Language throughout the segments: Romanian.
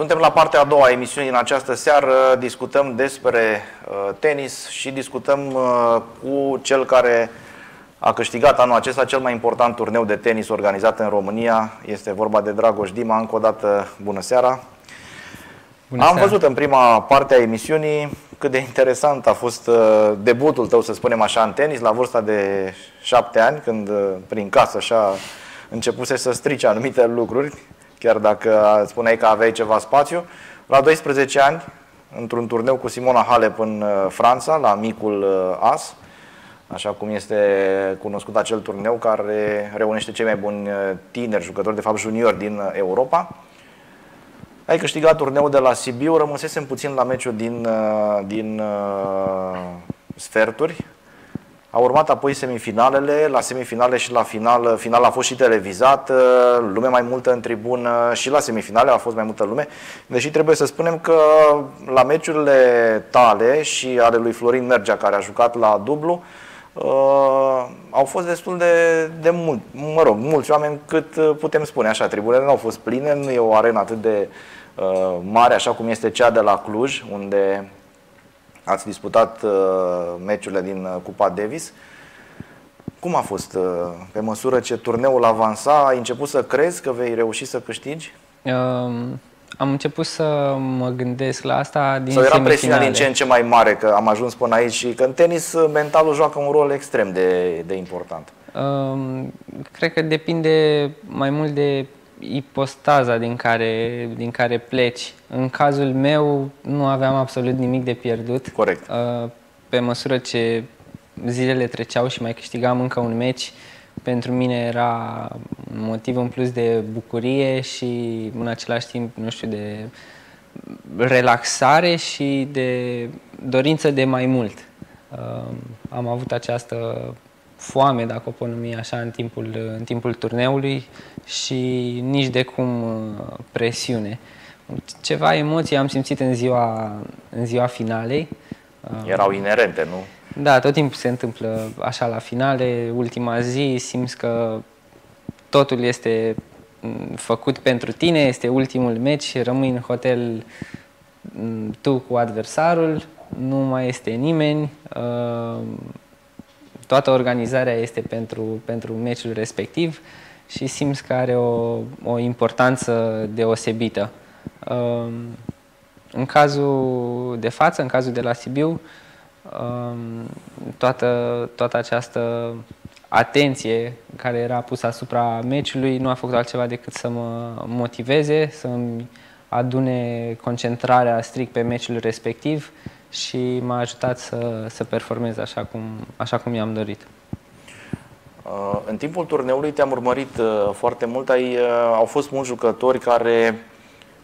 Suntem la partea a doua a emisiunii în această seară. Discutăm despre uh, tenis și discutăm uh, cu cel care a câștigat anul acesta cel mai important turneu de tenis organizat în România. Este vorba de Dragoș Dima. Încă o dată, bună seara! Bună Am seara. văzut în prima parte a emisiunii cât de interesant a fost uh, debutul tău, să spunem așa, în tenis, la vârsta de șapte ani, când uh, prin casă așa începuse să strice anumite lucruri chiar dacă spuneai că aveai ceva spațiu. La 12 ani, într-un turneu cu Simona Halep în uh, Franța, la micul uh, As, așa cum este cunoscut acel turneu care reunește cei mai buni uh, tineri jucători, de fapt juniori din Europa. Ai câștigat turneul de la Sibiu, rămăsesem puțin la meciul din, din uh, sferturi, a urmat apoi semifinalele, la semifinale și la final, final a fost și televizat, lume mai multă în tribună și la semifinale a fost mai multă lume, deși trebuie să spunem că la meciurile tale și ale lui Florin Mergea, care a jucat la dublu, uh, au fost destul de, de mult, mă rog, mulți oameni cât putem spune așa, tribunele nu au fost pline, nu e o arenă atât de uh, mare așa cum este cea de la Cluj, unde Ați disputat uh, meciurile din uh, Cupa Davis. Cum a fost? Uh, pe măsură ce turneul avansa, ai început să crezi că vei reuși să câștigi? Um, am început să mă gândesc la asta din Sau era presiunea din ce în ce mai mare că am ajuns până aici și că în tenis uh, mentalul joacă un rol extrem de, de important? Um, cred că depinde mai mult de ipostaza din care, din care pleci. În cazul meu nu aveam absolut nimic de pierdut. Corect. Uh, pe măsură ce zilele treceau și mai câștigam încă un meci, pentru mine era un motiv în plus de bucurie și în același timp, nu știu, de relaxare și de dorință de mai mult. Uh, am avut această foame, dacă o pot numi așa, în timpul, în timpul turneului și nici de cum uh, presiune. Ceva emoții am simțit în ziua, în ziua finalei. Uh, Erau inerente, nu? Da, tot timpul se întâmplă așa la finale, ultima zi, simți că totul este mm, făcut pentru tine, este ultimul meci, rămâi în hotel mm, tu cu adversarul, nu mai este nimeni, uh, toată organizarea este pentru, pentru meciul respectiv și simți că are o, o importanță deosebită. Um, în cazul de față, în cazul de la Sibiu, um, toată, toată această atenție care era pusă asupra meciului nu a făcut altceva decât să mă motiveze, să-mi adune concentrarea strict pe meciul respectiv și m-a ajutat să, să performez așa cum, așa cum i-am dorit. Uh, în timpul turneului te-am urmărit uh, foarte mult. Ai, uh, au fost mulți jucători care...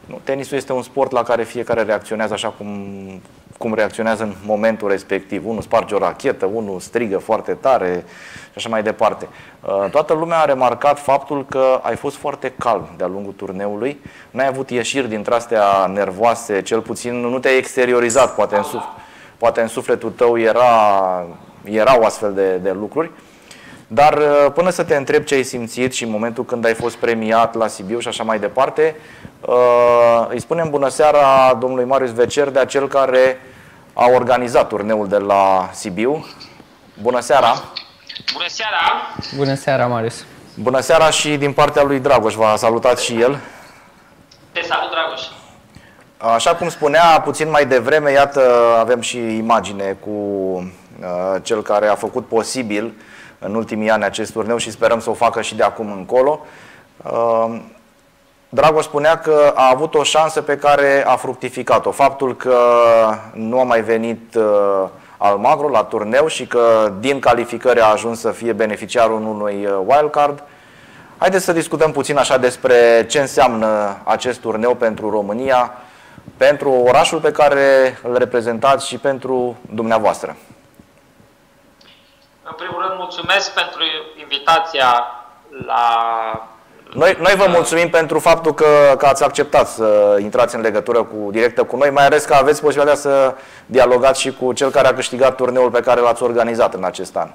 Nu, tenisul este un sport la care fiecare reacționează așa cum, cum reacționează în momentul respectiv. Unul sparge o rachetă, unul strigă foarte tare și așa mai departe. Toată lumea a remarcat faptul că ai fost foarte calm de-a lungul turneului. N-ai avut ieșiri dintre astea nervoase, cel puțin nu te-ai exteriorizat, poate în, suf- poate în sufletul tău era, erau astfel de, de lucruri. Dar uh, până să te întreb ce ai simțit și în momentul când ai fost premiat la Sibiu și așa mai departe, uh, îi spunem bună seara domnului Marius Vecer, de acel care a organizat turneul de la Sibiu. Bună seara! Bună seara! Bună seara, Marius! Bună seara și din partea lui Dragoș, v-a salutat și el. Te salut, Dragoș! Așa cum spunea puțin mai devreme, iată, avem și imagine cu uh, cel care a făcut posibil uh, în ultimii ani acest turneu și sperăm să o facă și de acum încolo. Uh, Dragoș spunea că a avut o șansă pe care a fructificat-o. Faptul că nu a mai venit uh, Almagro la turneu și că din calificări a ajuns să fie beneficiarul unui uh, wildcard. Haideți să discutăm puțin așa despre ce înseamnă acest turneu pentru România, pentru orașul pe care îl reprezentați și pentru dumneavoastră. În primul rând, mulțumesc pentru invitația la... Noi, noi vă mulțumim pentru faptul că, că ați acceptat să intrați în legătură cu, directă cu noi, mai ales că aveți posibilitatea să dialogați și cu cel care a câștigat turneul pe care l-ați organizat în acest an.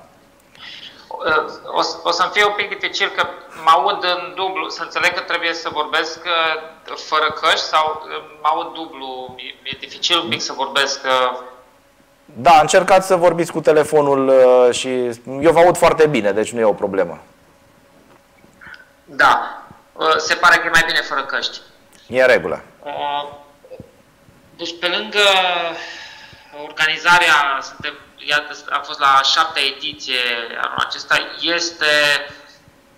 o, o să-mi fie un pic dificil că mă aud în dublu, să înțeleg că trebuie să vorbesc uh, fără căști sau uh, mă aud dublu, e dificil un pic să vorbesc. Uh. Da, încercați să vorbiți cu telefonul și eu vă aud foarte bine, deci nu e o problemă. Da, se pare că e mai bine fără căști. E în regulă. Deci pe lângă organizarea, suntem iată, a fost la a șaptea ediție anul acesta, este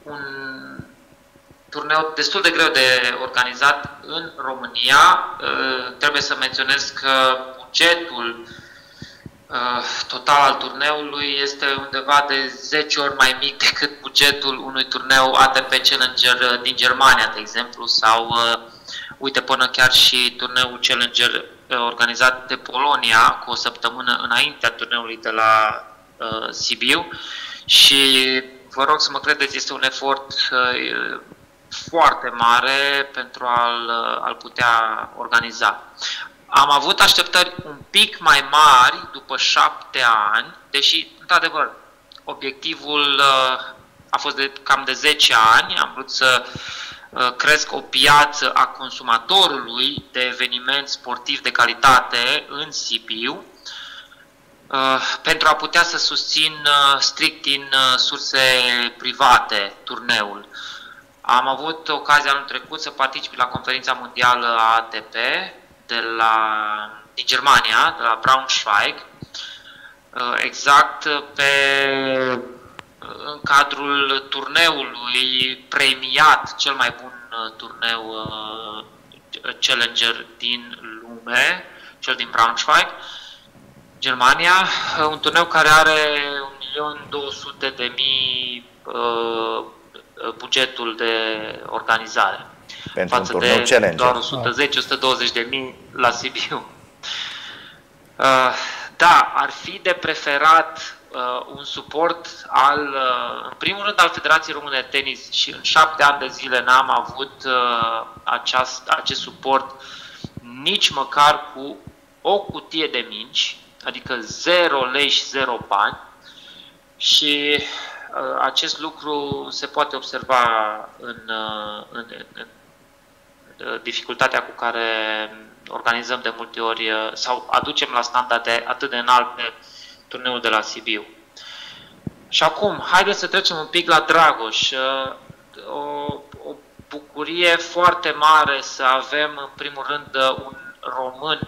un turneu destul de greu de organizat în România. Uh, trebuie să menționez că bugetul uh, total al turneului este undeva de 10 ori mai mic decât bugetul unui turneu ATP Challenger din Germania, de exemplu, sau uh, uite până chiar și turneul Challenger organizat de Polonia cu o săptămână înaintea turneului de la uh, Sibiu și vă rog să mă credeți, este un efort uh, foarte mare pentru a-l, uh, a putea organiza. Am avut așteptări un pic mai mari după șapte ani, deși, într-adevăr, obiectivul uh, a fost de cam de 10 ani. Am vrut să uh, Uh, cresc o piață a consumatorului de eveniment sportiv de calitate în Sibiu, uh, pentru a putea să susțin uh, strict din surse private turneul. Am avut ocazia anul trecut să particip la conferința mondială a ATP de la, din Germania, de la Braunschweig, exact pe în cadrul turneului premiat cel mai bun uh, turneu uh, Challenger din lume, cel din Braunschweig, Germania, uh, un turneu care are 1.200.000 de mii bugetul de organizare. Pentru față un turneu de Challenger. doar 110-120 de mii la Sibiu. Da, ar fi de preferat uh, un suport al, uh, în primul rând, al Federației Române de Tenis și în șapte ani de zile n-am avut uh, aceast, acest suport nici măcar cu o cutie de minci, adică 0 lei și 0 bani și uh, acest lucru se poate observa în, uh, în, în, în uh, dificultatea cu care organizăm de multe ori uh, sau aducem la standarde atât de înalte turneul de la Sibiu. Și acum, haideți să trecem un pic la Dragoș. Uh, o, o bucurie foarte mare să avem, în primul rând, uh, un român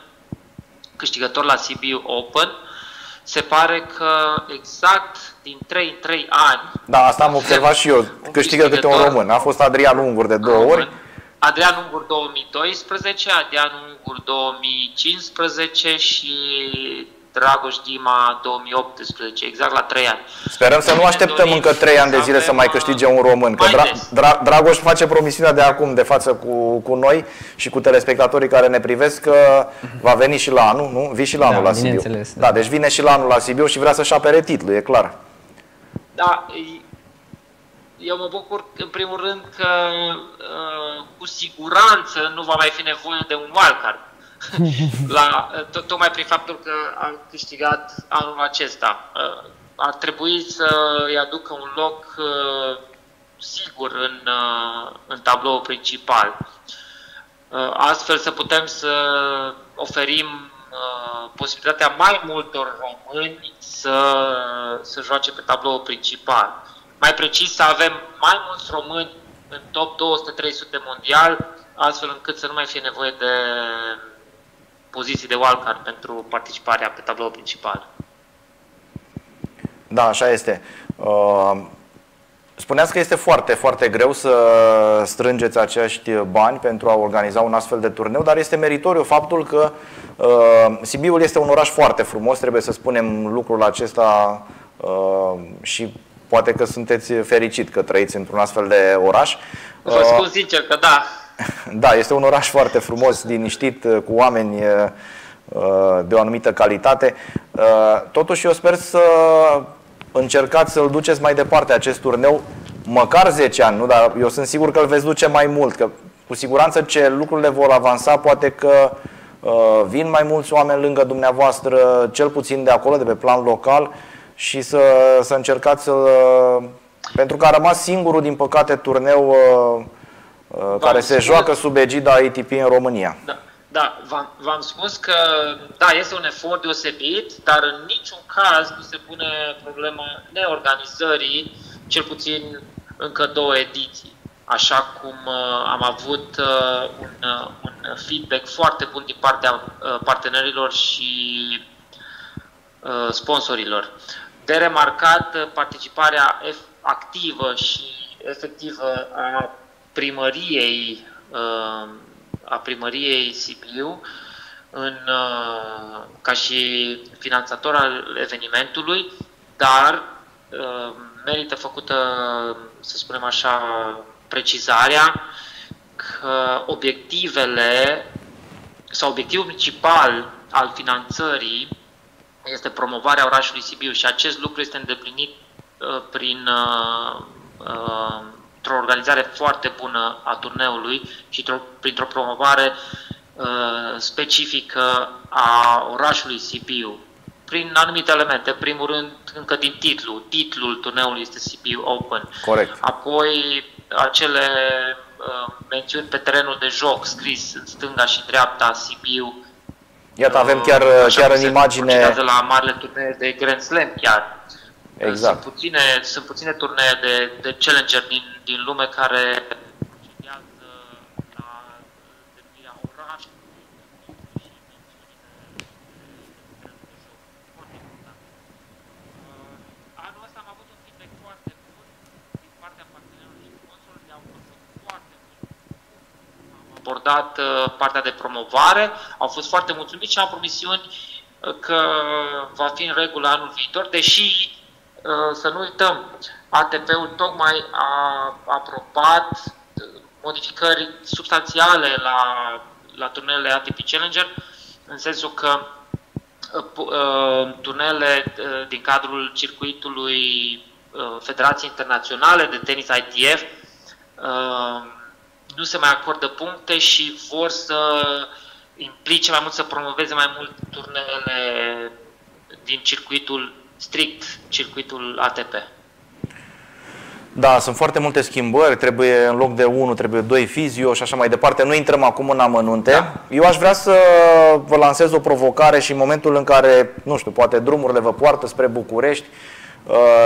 câștigător la Sibiu Open. Se pare că exact din 3 în 3 ani... Da, asta am observat și eu. Câștigă câte un român. A fost Adrian Ungur de două român. ori. Adrian Ungur 2012, Adrian Ungur 2015 și Dragoș Dima 2018, exact la 3 ani. Sperăm să nu așteptăm încă 3 ani de zile să mai câștige un român, că Dra- Dra- Dragoș face promisiunea de acum de față cu, cu noi și cu telespectatorii care ne privesc că va veni și la anul, nu? Vii și la anul da, la Sibiu. Da, da, deci vine și la anul la Sibiu și vrea să-și apere titlul, e clar. Da, eu mă bucur în primul rând că uh, cu siguranță nu va mai fi nevoie de un wildcard la, tocmai prin faptul că a câștigat anul acesta. Uh, ar trebui să-i aducă un loc uh, sigur în, uh, în tabloul principal. Astfel să putem să oferim posibilitatea mai multor români să, să joace pe tabloul principal. Mai precis să avem mai mulți români în top 200-300 mondial, astfel încât să nu mai fie nevoie de poziții de wildcard pentru participarea pe tabloul principal. Da, așa este. Uh, spuneați că este foarte, foarte greu să strângeți acești bani pentru a organiza un astfel de turneu, dar este meritoriu faptul că uh, Sibiul este un oraș foarte frumos, trebuie să spunem lucrul acesta uh, și poate că sunteți fericit că trăiți într-un astfel de oraș. Vă spun sincer că da, Da, este un oraș foarte frumos, liniștit, cu oameni uh, de o anumită calitate. Uh, totuși, eu sper să încercați să-l duceți mai departe acest turneu, măcar 10 ani, nu? dar eu sunt sigur că îl veți duce mai mult, că cu siguranță ce lucrurile vor avansa, poate că uh, vin mai mulți oameni lângă dumneavoastră, cel puțin de acolo, de pe plan local, și să, să încercați să... Pentru că a rămas singurul, din păcate, turneu uh, care se joacă sub egida ATP în România. Da. Da, v-am spus că da, este un efort deosebit, dar în niciun caz nu se pune problema neorganizării, cel puțin încă două ediții. Așa cum uh, am avut uh, un, uh, un feedback foarte bun din partea uh, partenerilor și uh, sponsorilor. De remarcat uh, participarea activă și efectivă a primăriei uh, a primăriei Sibiu în, uh, ca și finanțator al evenimentului, dar uh, merită făcută, să spunem așa, precizarea că obiectivele sau obiectivul principal al finanțării este promovarea orașului Sibiu și acest lucru este îndeplinit uh, prin printr-o organizare foarte bună a turneului și printr-o promovare uh, specifică a orașului Sibiu, prin anumite elemente. Primul rând, încă din titlu. Titlul turneului este Sibiu Open. Corect. Apoi, acele uh, mențiuni pe terenul de joc scris în stânga și dreapta Sibiu. Iată, avem chiar, uh, chiar în imagine... la marile turnee de Grand Slam chiar. Exact. Sunt puține, sunt puține turnee de, de challenger din, din lume care procedează la denumirea orașului și Anul ăsta am avut un feedback foarte bun din partea partenerilor și sponsorilor, au fost foarte Am abordat uh, partea de promovare, au fost foarte mulțumiți și am promisiuni uh, că va fi în regulă anul viitor, deși Uh, să nu uităm, ATP-ul tocmai a aprobat uh, modificări substanțiale la, la turnele ATP Challenger, în sensul că uh, turnele din cadrul circuitului Federației Internaționale de Tenis ITF nu se mai acordă puncte și vor să implice mai mult, să promoveze mai mult turnele din circuitul strict circuitul ATP. Da, sunt foarte multe schimbări, trebuie în loc de unul, trebuie doi fizio și așa mai departe. Nu intrăm acum în amănunte. Da. Eu aș vrea să vă lansez o provocare și în momentul în care, nu știu, poate drumurile vă poartă spre București, uh,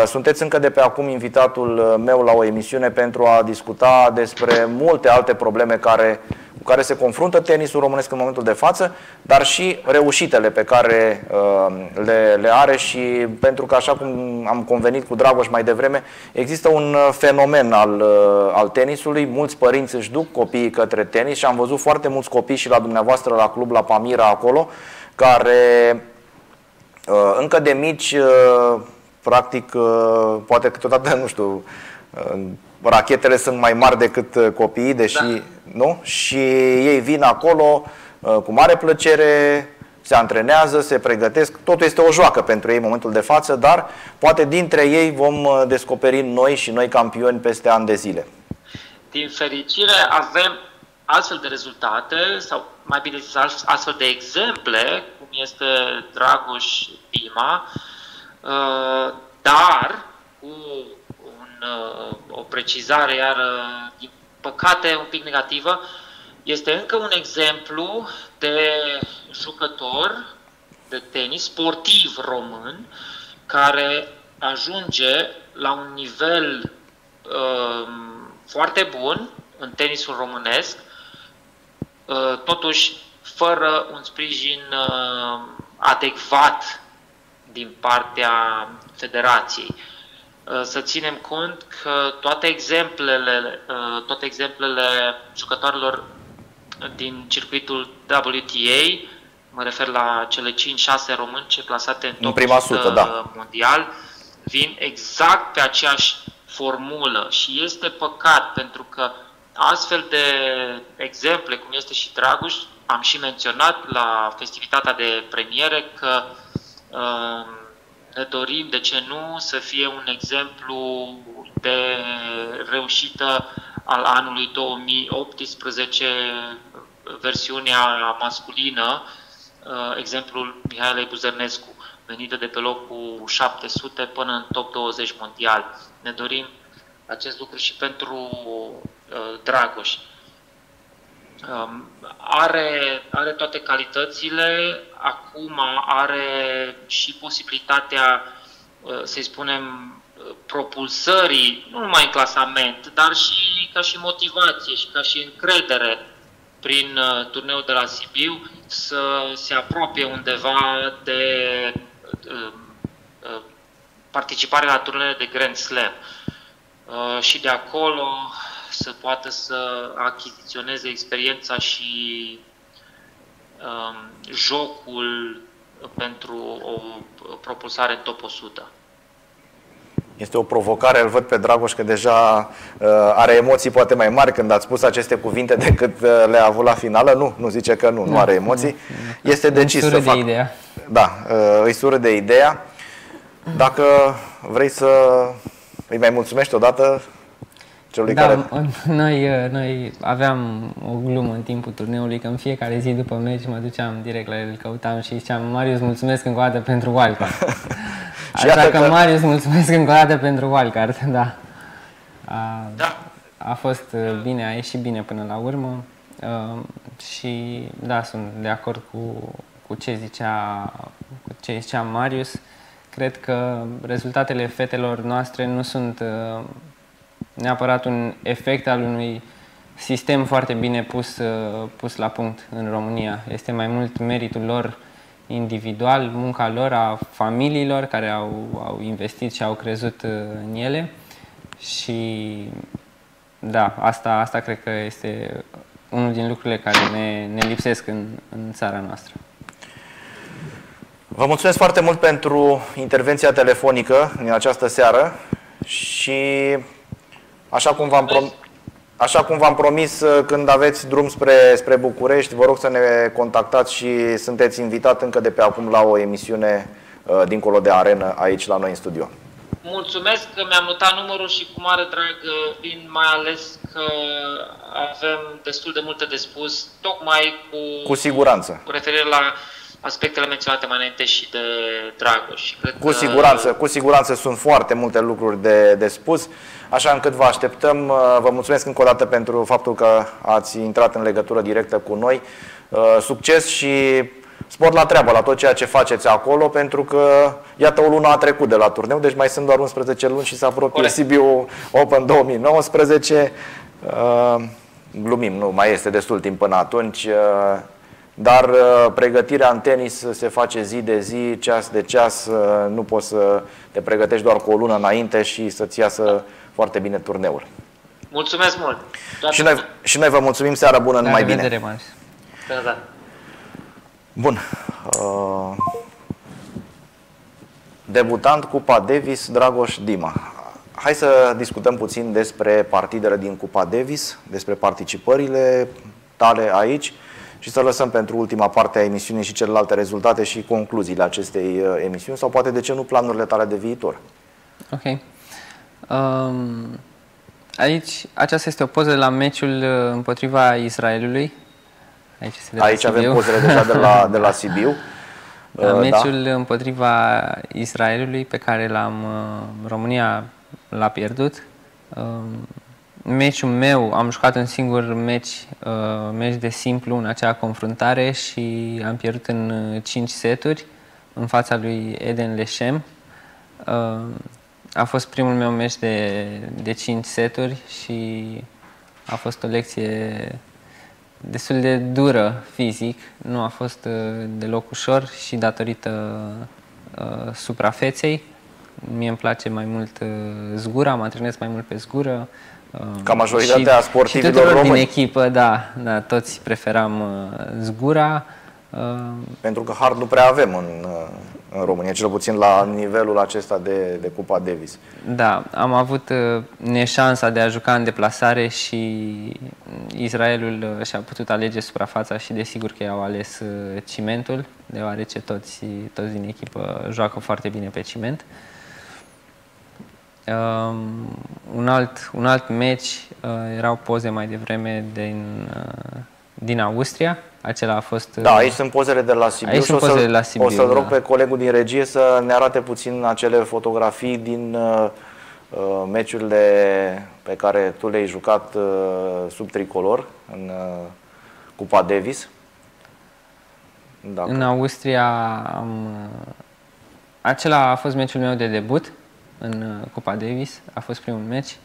sunteți încă de pe acum invitatul meu la o emisiune pentru a discuta despre multe alte probleme care cu care se confruntă tenisul românesc în momentul de față, dar și reușitele pe care uh, le, le are și pentru că, așa cum am convenit cu Dragoș mai devreme, există un uh, fenomen al, uh, al tenisului. Mulți părinți își duc copiii către tenis și am văzut foarte mulți copii și la dumneavoastră la club, la Pamira, acolo, care încă de mici, practic, poate câteodată, nu știu, rachetele sunt mai mari decât copiii, deși da nu? Și ei vin acolo uh, cu mare plăcere, se antrenează, se pregătesc, totul este o joacă pentru ei în momentul de față, dar poate dintre ei vom uh, descoperi noi și noi campioni peste ani de zile. Din fericire avem astfel de rezultate, sau mai bine zis astfel de exemple, cum este Dragoș Dima, uh, dar cu un, o precizare iar din păcate un pic negativă, este încă un exemplu de jucător de tenis sportiv român care ajunge la un nivel uh, foarte bun în tenisul românesc, uh, totuși fără un sprijin uh, adecvat din partea federației. Uh, să ținem cont că toate exemplele, uh, toate exemplele jucătorilor din circuitul WTA, mă refer la cele 5-6 români ce plasate în, în prima sută, da. mondial, vin exact pe aceeași formulă și este păcat pentru că astfel de exemple, cum este și Draguș, am și menționat la festivitatea de premiere că uh, ne dorim, de ce nu, să fie un exemplu de reușită al anului 2018, versiunea masculină, uh, exemplul Mihailei Buzărnescu. venită de pe locul 700 până în top 20 mondial. Ne dorim acest lucru și pentru uh, Dragoș. Um, are, are toate calitățile, acum are și posibilitatea, uh, să-i spunem, propulsării, nu numai în clasament, dar și ca și motivație și ca și încredere prin uh, turneul de la Sibiu să se apropie undeva de uh, uh, participarea la turnele de Grand Slam. Și de acolo să poată să achiziționeze experiența și um, jocul pentru o propulsare în top 100. Este o provocare, îl văd pe Dragoș că deja uh, are emoții poate mai mari când ați spus aceste cuvinte decât uh, le-a avut la finală. Nu, nu zice că nu, nu, nu are emoții. Nu, este decis să fac. De ideea. Da, uh, îi sură de ideea. Dacă vrei să îi mai mulțumești odată celui da, care... Noi, uh, noi aveam o glumă în timpul turneului că în fiecare zi după meci mă duceam direct la el, îl căutam și ziceam Marius, mulțumesc încă o dată pentru wildcard. Așa că, că, Marius, mulțumesc încă o dată pentru wildcard, da. A, da. a fost uh, bine, a ieșit bine până la urmă uh, și da, sunt de acord cu, cu ce zicea, cu ce zicea Marius. Cred că rezultatele fetelor noastre nu sunt uh, neapărat un efect al unui sistem foarte bine pus, pus la punct în România. Este mai mult meritul lor individual, munca lor, a familiilor care au, au investit și au crezut uh, în ele și da, asta, asta cred că este unul din lucrurile care ne, ne lipsesc în, în țara noastră. Vă mulțumesc foarte mult pentru intervenția telefonică în această seară și așa cum v-am promis Așa cum v-am promis, uh, când aveți drum spre, spre București, vă rog să ne contactați și sunteți invitat încă de pe acum la o emisiune uh, dincolo de arenă aici la noi în studio. Mulțumesc că mi-am notat numărul și cu mare drag vin, mai ales că avem destul de multe de spus, tocmai cu, cu siguranță. Cu referire la aspectele menționate mai înainte și de Dragoș. Cred cu siguranță, că... cu siguranță sunt foarte multe lucruri de, de spus, așa încât vă așteptăm. Uh, vă mulțumesc încă o dată pentru faptul că ați intrat în legătură directă cu noi. Uh, succes și sport la treabă, la tot ceea ce faceți acolo, pentru că, iată, o lună a trecut de la turneu, deci mai sunt doar 11 luni și se apropie Corect. Sibiu Open 2019. Uh, glumim, nu, mai este destul timp până atunci. Dar uh, pregătirea în tenis se face zi de zi, ceas de ceas, uh, nu poți să te pregătești doar cu o lună înainte și să-ți iasă foarte bine turneul. Mulțumesc mult! și noi, și noi vă mulțumim, seara bună, numai bine! Vedere, da, da. Bun. Uh, debutant Cupa Davis, Dragoș Dima. Hai să discutăm puțin despre partidele din Cupa Davis, despre participările tale aici și să lăsăm pentru ultima parte a emisiunii și celelalte rezultate și concluziile acestei uh, emisiuni sau poate de ce nu planurile tale de viitor. Ok. Um, aici, aceasta este o poză de la meciul uh, împotriva Israelului. Aici, de aici avem pozele deja de la, de la Sibiu. La uh, meciul da. împotriva Israelului pe care l-am România l-a pierdut. Um, meciul meu, am jucat un singur meci, uh, meci de simplu în acea confruntare și am pierdut în 5 uh, seturi în fața lui Eden Leșem. Uh, a fost primul meu meci de, de 5 seturi și a fost o lecție destul de dură fizic, nu a fost uh, deloc ușor și datorită uh, suprafeței. Mie îmi place mai mult uh, zgura, mă antrenez mai mult pe zgură, ca majoritatea și, sportivilor și români. din echipă, da, da, toți preferam uh, zgura. Uh, Pentru că hard nu prea avem în, uh, în România, cel puțin la nivelul acesta de, de Cupa Davis. Da, am avut uh, neșansa de a juca în deplasare și Israelul uh, și-a putut alege suprafața și desigur că i-au ales uh, cimentul, deoarece toți, toți din echipă joacă foarte bine pe ciment. Uh, Um, un, alt, un alt meci uh, erau poze mai devreme din, uh, din Austria, Acela a fost... Da, aici sunt pozele de la Sibiu Aici și sunt o, să, pozele de la Sibiu, o să-l rog da. pe colegul din regie să ne arate puțin acele fotografii din uh, uh, meciurile pe care tu le-ai jucat uh, sub tricolor în uh, Cupa Davis. Dacă... În Austria am... Acela a fost meciul meu de debut în uh, Cupa Davis, a fost primul meci.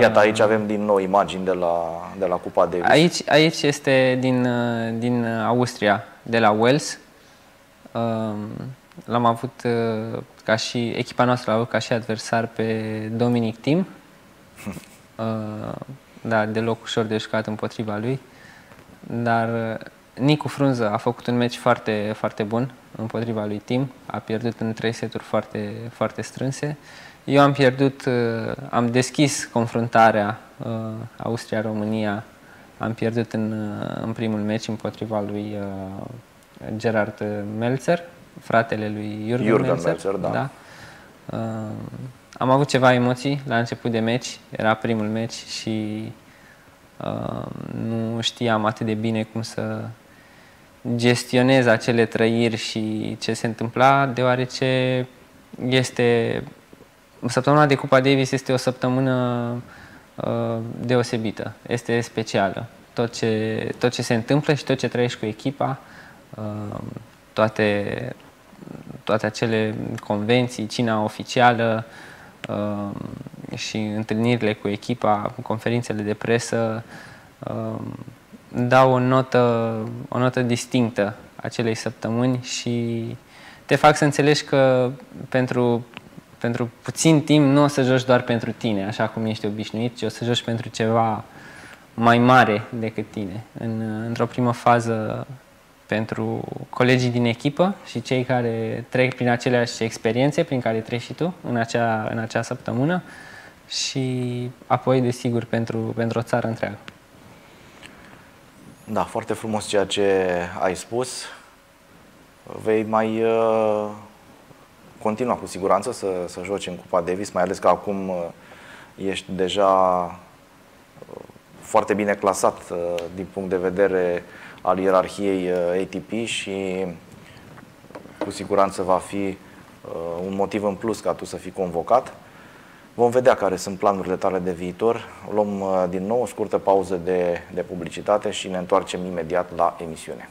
Iată, aici avem din nou imagini de la, de la Cupa Davis. Aici, aici este din, uh, din Austria, de la Wales. Um, L-am avut uh, ca și, echipa noastră l-a avut ca și adversar pe Dominic Tim. Uh, Da, deloc ușor de jucat împotriva lui. Dar uh, Nicu Frunză a făcut un meci foarte, foarte bun împotriva lui Tim. A pierdut în trei seturi foarte, foarte strânse. Eu am pierdut, uh, am deschis confruntarea uh, Austria-România. Am pierdut în, uh, în primul meci împotriva lui uh, Gerard Melzer, fratele lui Jürgen, Jürgen Melzer. Melzer, da. da. Uh, am avut ceva emoții la început de meci, era primul meci și uh, nu știam atât de bine cum să gestionez acele trăiri și ce se întâmpla, deoarece este săptămâna de Cupa Davis este o săptămână uh, deosebită, este specială. Tot ce, tot ce se întâmplă și tot ce trăiești cu echipa, uh, toate, toate acele convenții, cina oficială uh, și întâlnirile cu echipa, conferințele de presă, uh, dau o notă, o notă distinctă acelei săptămâni și te fac să înțelegi că pentru, pentru puțin timp nu o să joci doar pentru tine, așa cum ești obișnuit, ci o să joci pentru ceva mai mare decât tine. În, într-o primă fază pentru colegii din echipă și cei care trec prin aceleași experiențe prin care treci și tu în acea, în acea săptămână și apoi, desigur, pentru, pentru o țară întreagă. Da, foarte frumos ceea ce ai spus. Vei mai uh, continua cu siguranță să, să joci în Cupa Davis, mai ales că acum uh, ești deja uh, foarte bine clasat uh, din punct de vedere al ierarhiei uh, ATP și cu siguranță va fi uh, un motiv în plus ca tu să fii convocat. Vom vedea care sunt planurile tale de viitor. Luăm uh, din nou o scurtă pauză de, de publicitate și ne întoarcem imediat la emisiune.